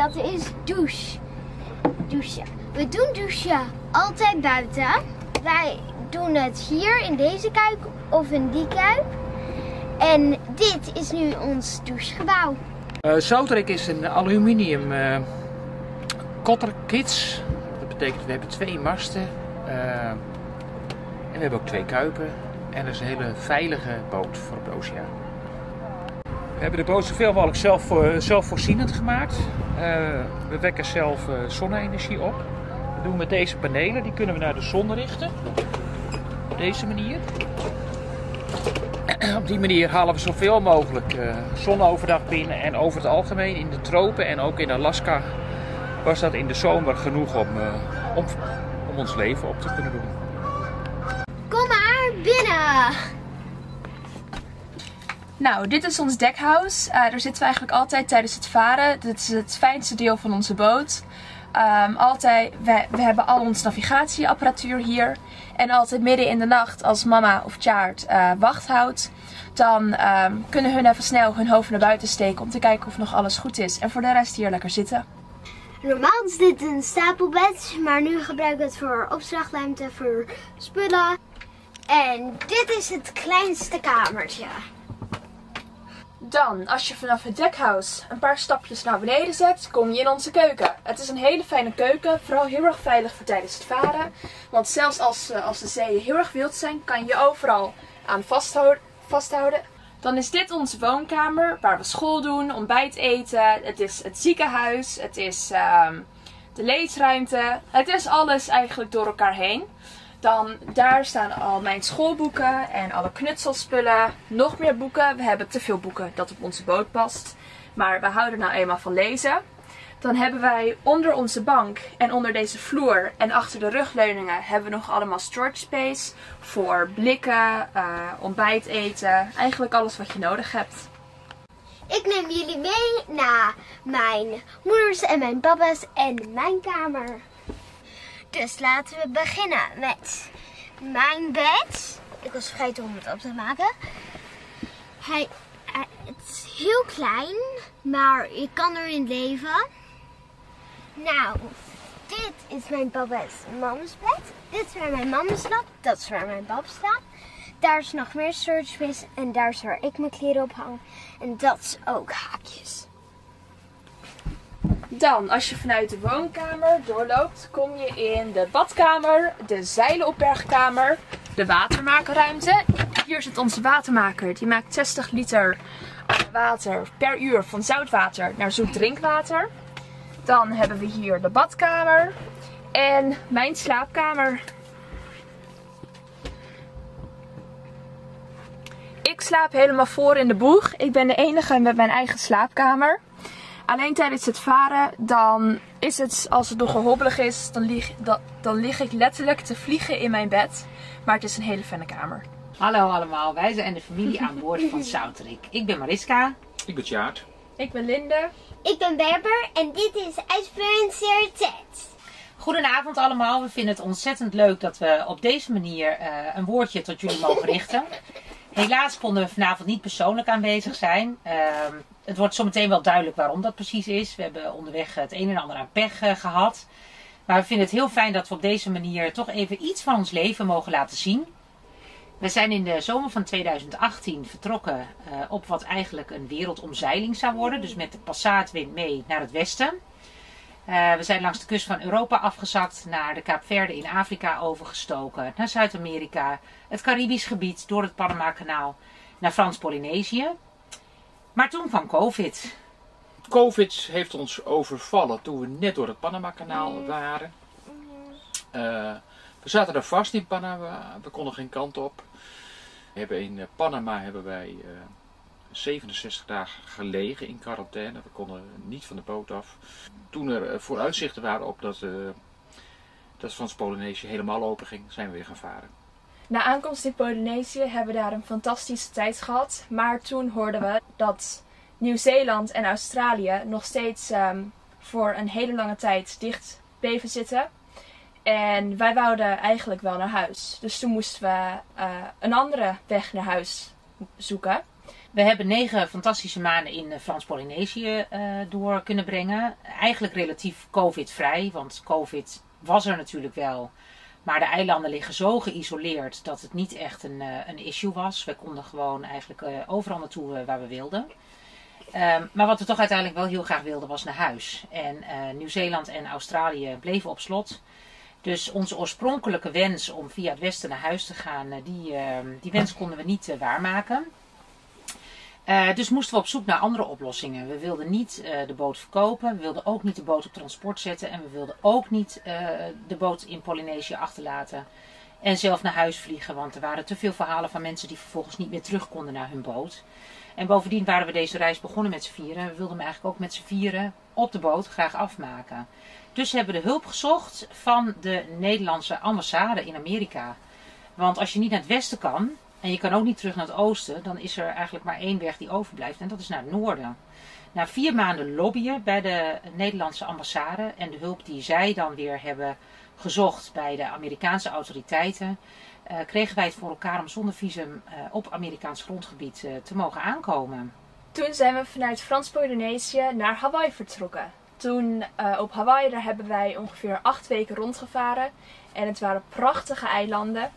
dat is douche. Douchen. We doen douchen altijd buiten. Wij doen het hier in deze kuip of in die kuip. En dit is nu ons douchegebouw. Uh, Zouterik is een aluminium uh, kotterkits. Dat betekent we hebben twee masten. Uh, en we hebben ook twee kuipen. En dat is een hele veilige boot voor de oceaan. We hebben de boot zoveel mogelijk zelf, zelfvoorzienend gemaakt. we wekken zelf zonne-energie op. Dat doen we met deze panelen. Die kunnen we naar de zon richten. Op deze manier. op die manier halen we zoveel mogelijk uh, zon overdag binnen. En over het algemeen in de tropen en ook in Alaska was dat in de zomer genoeg om, uh, om, om ons leven op te kunnen doen. Kom maar binnen! Nou, dit is ons dekhuis. Uh, daar zitten we eigenlijk altijd tijdens het varen. Dit is het fijnste deel van onze boot. Um, altijd, we, we, hebben al ons navigatieapparatuur hier. En altijd midden in de nacht, als mama of Tjaard uh, wacht houdt, dan um, kunnen hun even snel hun hoofd naar buiten steken om te kijken of nog alles goed is. En voor de rest hier lekker zitten. Normaal is dit een stapelbed, maar nu gebruik ik het voor opslagruimte, voor spullen. En dit is het kleinste kamertje. Dan, als je vanaf het dekhuis een paar stapjes naar beneden zet, kom je in onze keuken. Het is een hele fijne keuken, vooral heel erg veilig voor tijdens het varen. Want zelfs als, als de zeeën heel erg wild zijn, kan je overal aan vasthouden. Dan is dit onze woonkamer, waar we school doen, ontbijt eten. Het is het ziekenhuis, het is uh, de leesruimte. Het is alles eigenlijk door elkaar heen. Dan daar staan al mijn schoolboeken en alle knutselspullen. Nog meer boeken. We hebben te veel boeken dat op onze boot past. Maar we houden nou eenmaal van lezen. Dan hebben wij onder onze bank en onder deze vloer en achter de rugleuningen hebben we nog allemaal storage space voor blikken, uh, ontbijt eten, eigenlijk alles wat je nodig hebt. Ik neem jullie mee naar mijn moeders en mijn papa's en mijn kamer. Dus laten we beginnen met mijn bed. Ik was vergeten om het op te maken. Hij, het is heel klein, maar je kan erin leven. Nou, dit is mijn papa's mama's bed. Dit is waar mijn mama slaapt. Dat is waar mijn papa slaapt. Daar is nog meer space en daar is waar ik mijn kleren op hang. En dat is ook haakjes. Dan, als je vanuit de woonkamer doorloopt, kom je in de badkamer, de zeilenopbergkamer, de watermakerruimte. Hier zit onze watermaker. Die maakt 60 liter water per uur van zoutwater naar zoet drinkwater. Dan hebben we hier de badkamer en mijn slaapkamer. Ik slaap helemaal voor in de boeg. Ik ben de enige met mijn eigen slaapkamer. Alleen tijdens het varen, dan is het, als het nogal hobbelig is, dan lig, dan, dan lig ik letterlijk te vliegen in mijn bed. Maar het is een hele fijne kamer. Hallo allemaal, wij zijn de familie aan boord van Souterik. Ik ben Mariska. Ik ben Tjaard. Ik ben Linde. Ik ben Berber en dit is Experiencer Ted. Goedenavond allemaal. We vinden het ontzettend leuk dat we op deze manier uh, een woordje tot jullie mogen richten. Helaas konden we vanavond niet persoonlijk aanwezig zijn. Uh, het wordt zometeen wel duidelijk waarom dat precies is. We hebben onderweg het een en ander aan pech uh, gehad. Maar we vinden het heel fijn dat we op deze manier toch even iets van ons leven mogen laten zien. We zijn in de zomer van 2018 vertrokken uh, op wat eigenlijk een wereldomzeiling zou worden. Dus met de Passaatwind mee naar het westen. Uh, we zijn langs de kust van Europa afgezakt, naar de Kaapverde in Afrika overgestoken, naar Zuid-Amerika, het Caribisch gebied, door het Panama-kanaal, naar Frans-Polynesië. Maar toen kwam COVID. COVID heeft ons overvallen toen we net door het Panama-kanaal waren. Uh, we zaten er vast in Panama, we konden geen kant op. We hebben in Panama hebben wij uh, 67 dagen gelegen in quarantaine. We konden niet van de boot af. Toen er vooruitzichten waren op dat, uh, dat Frans Polynesië helemaal open ging, zijn we weer gaan varen. Na aankomst in Polynesië hebben we daar een fantastische tijd gehad. Maar toen hoorden we dat Nieuw-Zeeland en Australië nog steeds um, voor een hele lange tijd dicht bleven zitten. En wij wouden eigenlijk wel naar huis. Dus toen moesten we uh, een andere weg naar huis zoeken. We hebben negen fantastische maanden in eh, Frans-Polynesië uh, door kunnen brengen. Eigenlijk relatief COVID-vrij, want COVID was er natuurlijk wel. Maar de eilanden liggen zo geïsoleerd dat het niet echt een, uh, een issue was. We konden gewoon eigenlijk overal naartoe waar we wilden. Um, maar wat we toch uiteindelijk wel heel graag wilden was naar huis. En Nieuw-Zeeland en Australië bleven op slot. Dus onze oorspronkelijke wens om via het westen naar huis te gaan, die, ehm, die wens konden we niet waarmaken. Uh, dus moesten we op zoek naar andere oplossingen. We wilden niet uh, de boot verkopen, we wilden ook niet de boot op transport zetten en we wilden ook niet uh, de boot in Polynesië achterlaten en zelf naar huis vliegen, want er waren te veel verhalen van mensen die vervolgens niet meer terug konden naar hun boot. En bovendien waren we deze reis begonnen met z'n vieren en we wilden hem eigenlijk ook met z'n vieren op de boot graag afmaken. Dus hebben we de hulp gezocht van de Nederlandse ambassade in Amerika. Want als je niet naar het westen kan, en je kan ook niet terug naar het oosten, dan is er eigenlijk maar één weg die overblijft en dat is naar het noorden. Na vier maanden lobbyen bij de Nederlandse ambassade en de hulp die zij dan weer hebben gezocht bij de Amerikaanse autoriteiten, uh, kregen wij het voor elkaar om zonder visum uh, op Amerikaans grondgebied uh, te mogen aankomen. Toen zijn we vanuit Frans-Polynesië naar Hawaii vertrokken. Toen op Hawaii daar hebben wij ongeveer acht weken rondgevaren en het waren prachtige eilanden.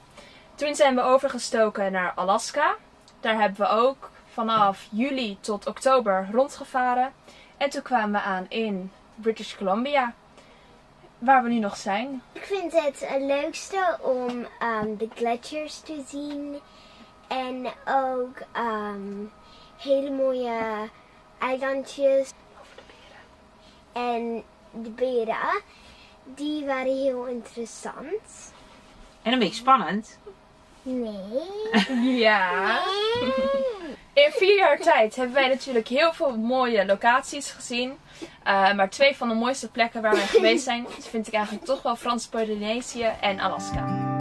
Toen zijn we overgestoken naar Alaska. Daar hebben we ook vanaf juli tot oktober rondgevaren. En toen kwamen we aan in British Columbia, waar we nu nog zijn. Ik vind het het leukste om um, de gletsjers te zien. En ook um, hele mooie eilandjes. Over de beren. En de beren, die waren heel interessant. En een beetje spannend. Nee. Ja. In vier jaar tijd hebben wij natuurlijk heel veel mooie locaties gezien. Uh, maar twee van de mooiste plekken waar wij geweest zijn, vind ik eigenlijk toch wel Frans-Polynesië en Alaska.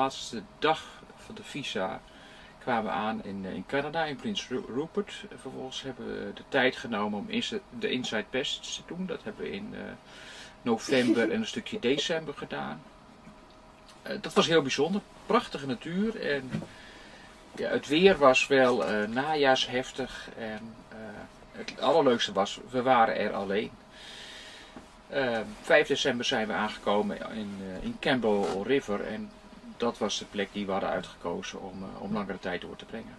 Laatste dag van de visa kwamen we aan in, eh, in Canada, in Prince Rupert. Vervolgens hebben we de tijd genomen om de Inside Pass te doen. Dat hebben we in uh, november en een stukje december gedaan. Uh, dat was heel bijzonder. Prachtige natuur. En ja, het weer was wel najaarsheftig. En het allerleukste was, we waren er alleen. 5 december zijn we aangekomen in, in Campbell River. En dat was de plek die we hadden uitgekozen om, uh, om langere tijd door te brengen.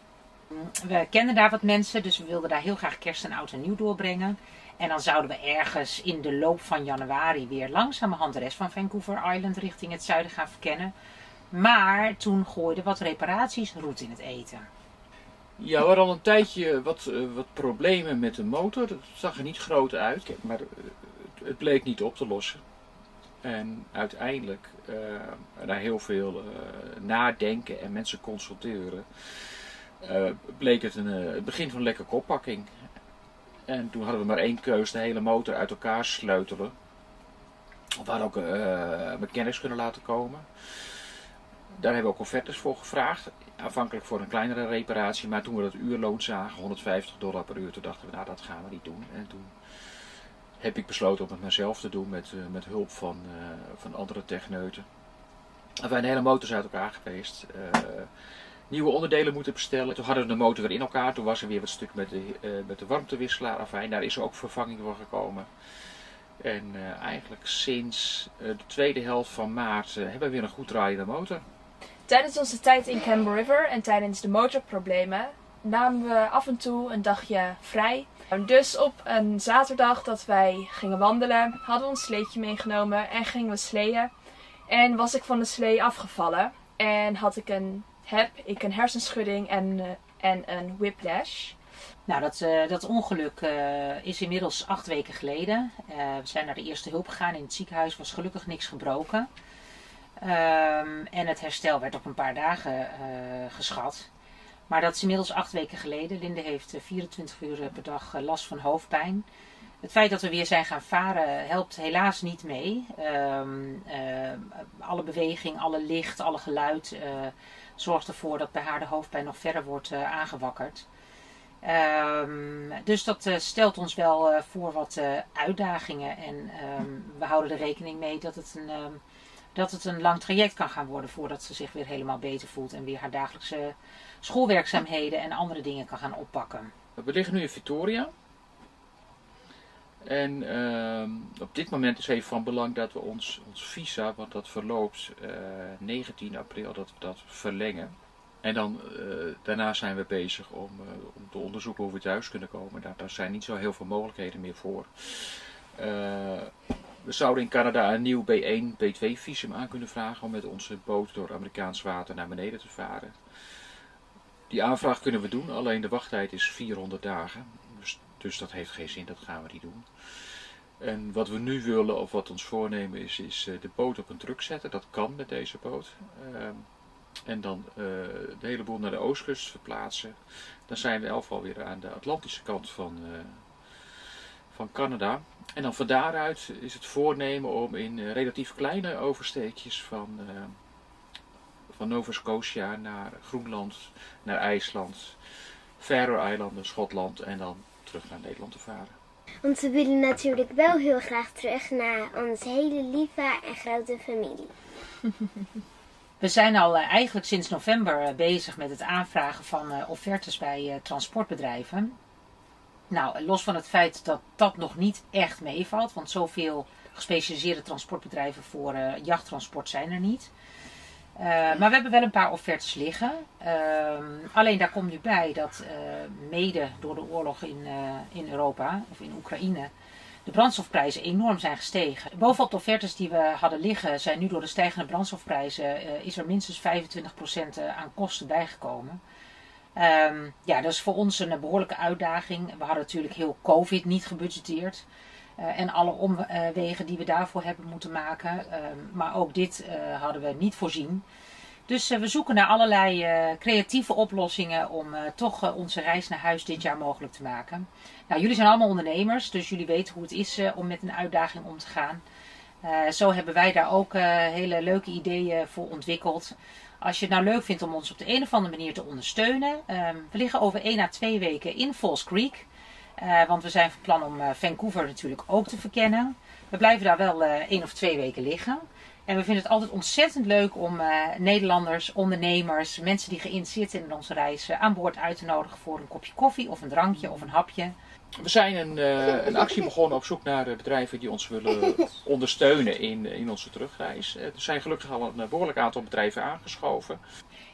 We kenden daar wat mensen, dus we wilden daar heel graag kerst en oud en nieuw doorbrengen. En dan zouden we ergens in de loop van januari weer langzamerhand de rest van Vancouver Island richting het zuiden gaan verkennen. Maar toen gooiden wat reparaties roet in het eten. Ja, we hadden al een tijdje wat, uh, wat problemen met de motor. Het zag er niet groot uit, maar het, het bleek niet op te lossen. En uiteindelijk, uh, na heel veel uh, nadenken en mensen consulteren, uh, bleek het een, het begin van een lekker koppakking. En toen hadden we maar één keus, de hele motor uit elkaar sleutelen. Hadden ook mechanics kunnen laten komen. Daar hebben we ook offertes voor gevraagd. Aanvankelijk voor een kleinere reparatie, maar toen we dat uurloon zagen, 150 dollar per uur, toen dachten we, nou dat gaan we niet doen. En toen heb ik besloten om het mezelf te doen met, uh, met hulp van, uh, van andere techneuten. We zijn de hele motors uit elkaar geweest. Uh, nieuwe onderdelen moeten bestellen. Toen hadden we de motor weer in elkaar. Toen was er weer wat stuk met de, met de warmtewisselaar. Afijn, daar is er ook vervanging voor gekomen. En eigenlijk sinds de tweede helft van maart hebben we weer een goed draaiende motor. Tijdens onze tijd in Campbell River en tijdens de motorproblemen namen we af en toe een dagje vrij dus op een zaterdag dat wij gingen wandelen, hadden we een sleetje meegenomen en gingen we sleeën. En was ik van de slee afgevallen en had ik een, heb ik een hersenschudding en, uh, en een whiplash. Nou, dat, uh, dat ongeluk uh, is inmiddels acht weken geleden. We zijn naar de eerste hulp gegaan in het ziekenhuis. Was gelukkig niks gebroken. Um, en het herstel werd op een paar dagen geschat. Maar dat is inmiddels acht weken geleden. Linde heeft 24 uur per dag last van hoofdpijn. Het feit dat we weer zijn gaan varen helpt helaas niet mee. Um, alle beweging, alle licht, alle geluid zorgt ervoor dat bij haar de hoofdpijn nog verder wordt aangewakkerd. Um, dus dat stelt ons wel voor wat uitdagingen. En um, we houden er rekening mee dat het, een, dat het een lang traject kan gaan worden voordat ze zich weer helemaal beter voelt en weer haar dagelijkse schoolwerkzaamheden en andere dingen kan gaan oppakken. We liggen nu in Victoria. En op dit moment is even van belang dat we ons, ons visa, want dat verloopt 19 april, dat we dat verlengen. En dan, uh, daarna zijn we bezig om, uh, om, te onderzoeken hoe we thuis kunnen komen. Daar, daar, zijn niet zo heel veel mogelijkheden meer voor. We zouden in Canada een nieuw B1, B2 visum aan kunnen vragen om met onze boot door Amerikaans water naar beneden te varen. Die aanvraag kunnen we doen, alleen de wachttijd is 400 dagen. Dus, dus dat heeft geen zin, dat gaan we niet doen. En wat we nu willen, of wat ons voornemen is, is de boot op een truck zetten. Dat kan met deze boot. Ehm, en dan uh, de hele boel naar de oostkust verplaatsen. Dan zijn we elf alweer aan de Atlantische kant van, uh, van Canada. En dan van daaruit is het voornemen om in uh, relatief kleine oversteekjes van, van Nova Scotia naar Groenland, naar IJsland, Faroe-eilanden, Schotland en dan terug naar Nederland te varen. Want we willen natuurlijk wel heel graag terug naar onze hele lieve en grote familie. We zijn al uh, eigenlijk sinds november bezig met het aanvragen van offertes bij transportbedrijven. Nou, los van het feit dat dat nog niet echt meevalt, want zoveel gespecialiseerde transportbedrijven voor jachttransport zijn er niet. maar we hebben wel een paar offertes liggen. Ehm, alleen daar komt nu bij dat mede door de oorlog in, in Europa, of in Oekraïne, de brandstofprijzen enorm zijn gestegen. Bovenop de offertes die we hadden liggen, zijn nu door de stijgende brandstofprijzen, is er minstens 25% eh, aan kosten bijgekomen. Um, ja, dat is voor ons een behoorlijke uitdaging. We hadden natuurlijk heel COVID niet gebudgeteerd. Uh, en alle omwegen die we daarvoor hebben moeten maken. Uh, maar ook dit uh, hadden we niet voorzien. Dus we zoeken naar allerlei creatieve oplossingen om toch onze reis naar huis dit jaar mogelijk te maken. Nou, jullie zijn allemaal ondernemers, dus jullie weten hoe het is om met een uitdaging om te gaan. Zo hebben wij daar ook hele leuke ideeën voor ontwikkeld. Als je het nou leuk vindt om ons op de een of andere manier te ondersteunen. Um, we liggen over 1 à 2 weken in Falls Creek. want we zijn van plan om Vancouver natuurlijk ook te verkennen. We blijven daar wel één of twee weken liggen. En we vinden het altijd ontzettend leuk om Nederlanders, ondernemers, mensen die geïnteresseerd zijn in onze reis aan boord uit te nodigen voor een kopje koffie of een drankje of een hapje. We zijn een, uh, een, actie begonnen op zoek naar bedrijven die ons willen ondersteunen in, in onze terugreis. Er zijn gelukkig al een behoorlijk aantal bedrijven aangeschoven.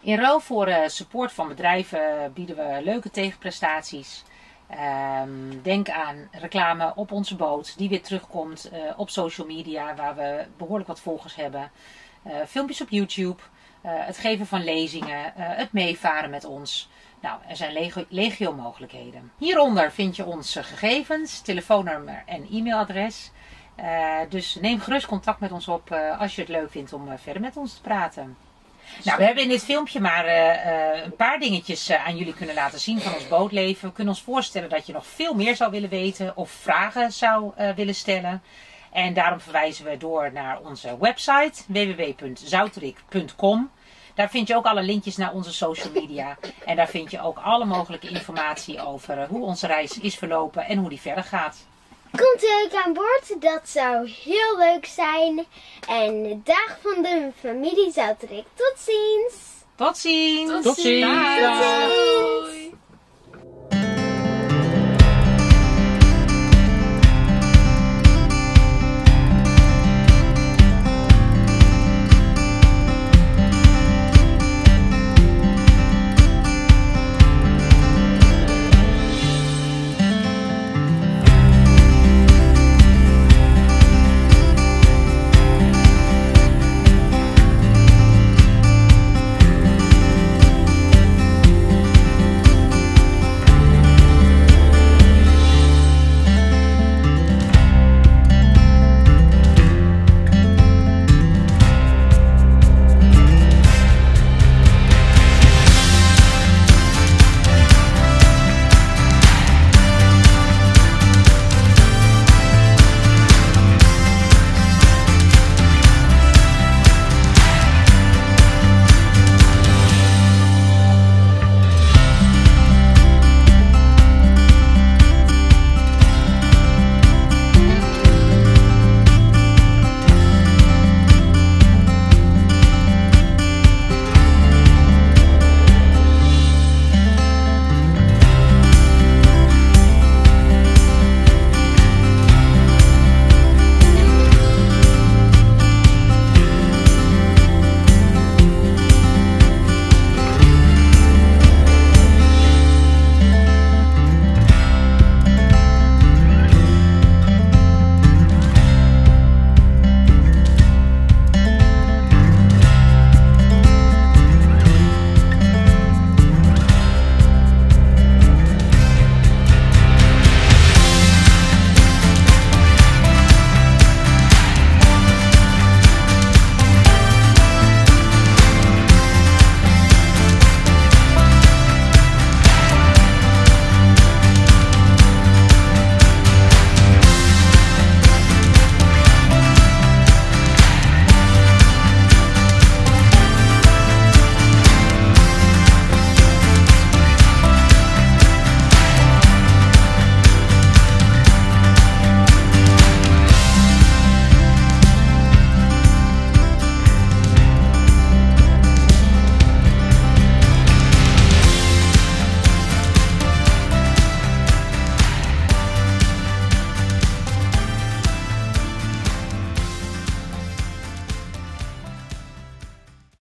In ruil voor uh, support van bedrijven bieden we leuke tegenprestaties. Um, denk aan reclame op onze boot die weer terugkomt uh, op social media waar we behoorlijk wat volgers hebben. filmpjes op YouTube, het geven van lezingen, het meevaren met ons. Nou, er zijn legio, mogelijkheden. Hieronder vind je onze gegevens, telefoonnummer en e-mailadres. Uh, dus neem gerust contact met ons op uh, als je het leuk vindt om uh, verder met ons te praten. Nou, we hebben in dit filmpje maar een paar dingetjes aan jullie kunnen laten zien van ons bootleven. We kunnen ons voorstellen dat je nog veel meer zou willen weten of vragen zou willen stellen. En daarom verwijzen we door naar onze website www.zouterik.com. Daar vind je ook alle linkjes naar onze social media. En daar vind je ook alle mogelijke informatie over eh, hoe onze reis is verlopen en hoe die verder gaat. Komt u ook aan boord? Dat zou heel leuk zijn. En de dag van de familie Zouterik. Tot ziens! Tot ziens! Tot ziens! Tot ziens!